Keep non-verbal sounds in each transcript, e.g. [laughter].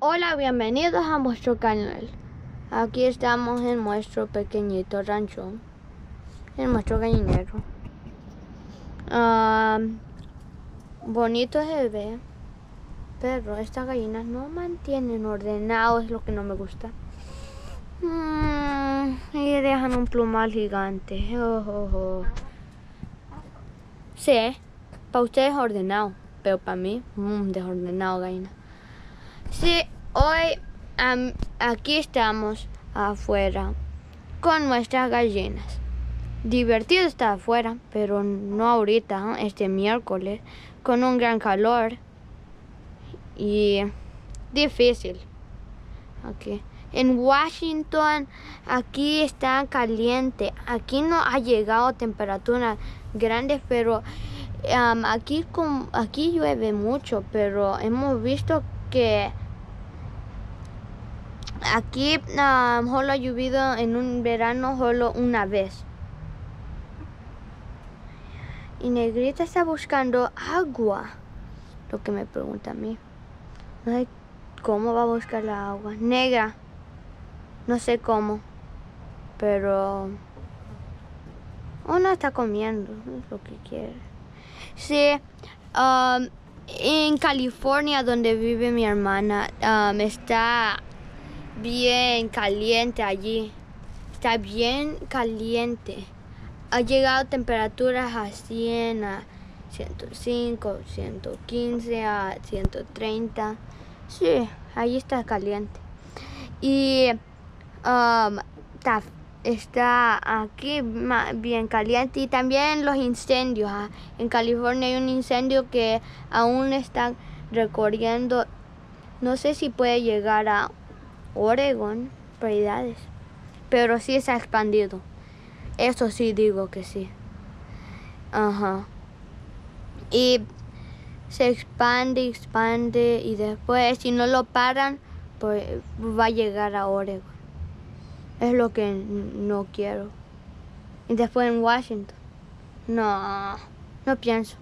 Hola, bienvenidos a nuestro canal. Aquí estamos en nuestro pequeñito rancho, en nuestro gallinero. Ah, bonito se pero estas gallinas no mantienen ordenado, es lo que no me gusta. Mm, y dejan un plumal gigante. Oh, oh, oh. Sí, para ustedes ordenado, pero para mí, mm, desordenado gallina. Sí, hoy aquí estamos afuera con nuestras gallinas. Divertido estar afuera, pero no ahorita, ¿eh? este miércoles, con un gran calor y difícil. Aquí. En Washington, aquí está caliente. Aquí no ha llegado temperaturas grandes, pero am, aquí, aquí llueve mucho, pero hemos visto que aquí ah, solo ha llovido en un verano solo una vez. Y Negrita está buscando agua. Lo que me pregunta a mí. No sé cómo va a buscar la agua. Negra. No sé cómo. Pero... Uno está comiendo. Es lo que quiere. Sí. um, en California, donde vive mi hermana, um, está bien caliente allí. Está bien caliente. Ha llegado temperaturas a 100, a 105, 115, a 130. Sí, allí está caliente. Y um, está, está aquí bien caliente. Y también los incendios. ah. En California hay un incendio que aún está recorriendo. No sé si puede llegar a Oregon, prioridades. Pero sí se ha expandido. Eso sí digo que sí. Ajá. Y se expande, expande y después si no lo paran, pues va a llegar a Oregon. Es lo que no quiero. Y después en Washington. No, no pienso.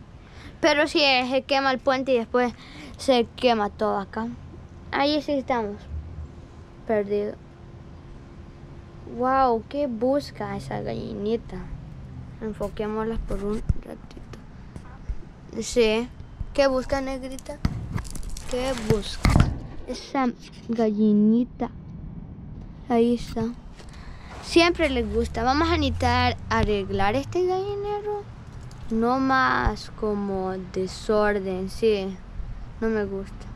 Pero si se quema el puente y después se quema todo acá. Ahí sí estamos. Perdido. Wow, ¿qué busca esa gallinita? Enfoquémosla por un ratito. Sí. ¿Qué busca, negrita? ¿Qué busca? Esa gallinita. Ahí está. Siempre les gusta. Vamos a necesitar arreglar este gallinero. No más como desorden, sí. No me gusta.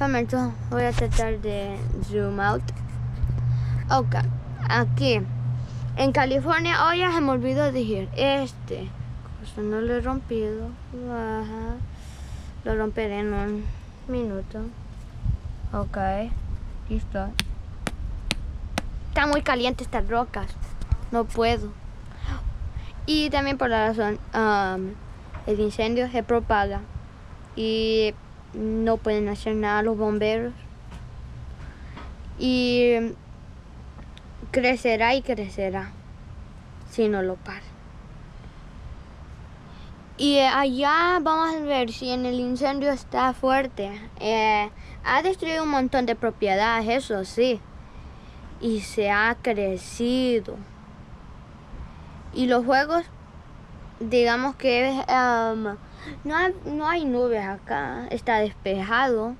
Momento, voy a tratar de zoom out. Ok, aquí. En California, hoy ya se me olvidó decir, este, cosa no lo he rompido. Lo romperé en un minuto. Ok, listo. Está muy caliente estas rocas. No puedo. Y también por la razón, el incendio se propaga. Y no pueden hacer nada los bomberos. Y crecerá y crecerá si no lo paran. Y eh, allá vamos a ver si en el incendio está fuerte. Eh, ha destruido un montón de propiedades, eso sí. Y se ha crecido. Y los juegos, digamos que um, no, hay, no hay nubes acá, está despejado.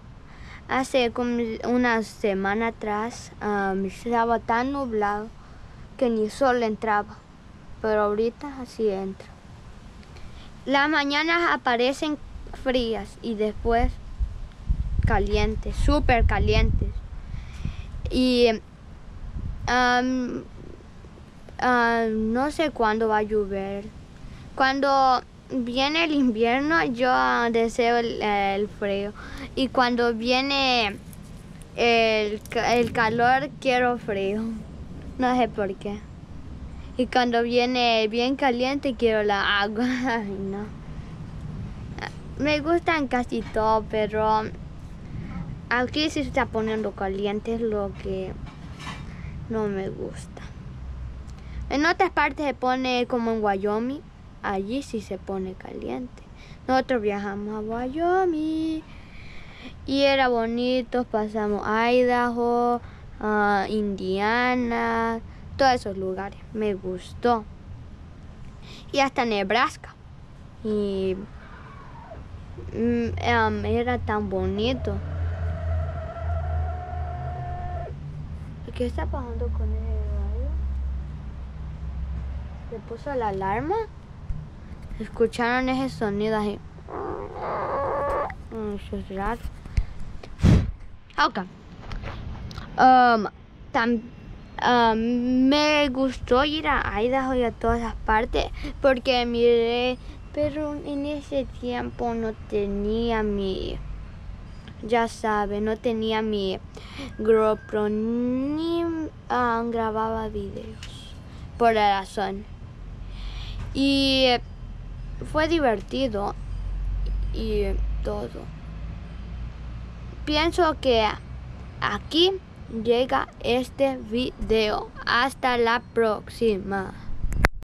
Hace como una semana atrás um, estaba tan nublado que ni sol entraba, pero ahorita así entra. Las mañanas aparecen frías y después calientes, súper calientes. Y um, no sé cuándo va a llover. Cuando viene el invierno yo deseo el, frío y cuando viene el, el calor quiero frío. No sé por qué. Y cuando viene bien caliente quiero la agua. [laughs] Ay, no. Me gustan casi todo, pero aquí se está poniendo caliente, es lo que no me gusta. En otras partes se pone como en Wyoming, allí sí se pone caliente. Nosotros viajamos a Wyoming Y era bonito, pasamos Idaho, uh, Indiana, todos esos lugares. Me gustó. Y hasta Nebraska. Y um, era tan bonito. ¿Qué está pasando con ese radio? ¿Se puso la alarma? ¿Escucharon ese sonido ahí? Eso es raro. Ok. Um, um, me gustó ir a Idaho y a todas las partes porque miré, pero en ese tiempo no tenía mi, ya sabe, no tenía mi GoPro ni um, grababa videos por la razón. Y fue divertido y todo. Pienso que aquí llega este video. Hasta la próxima.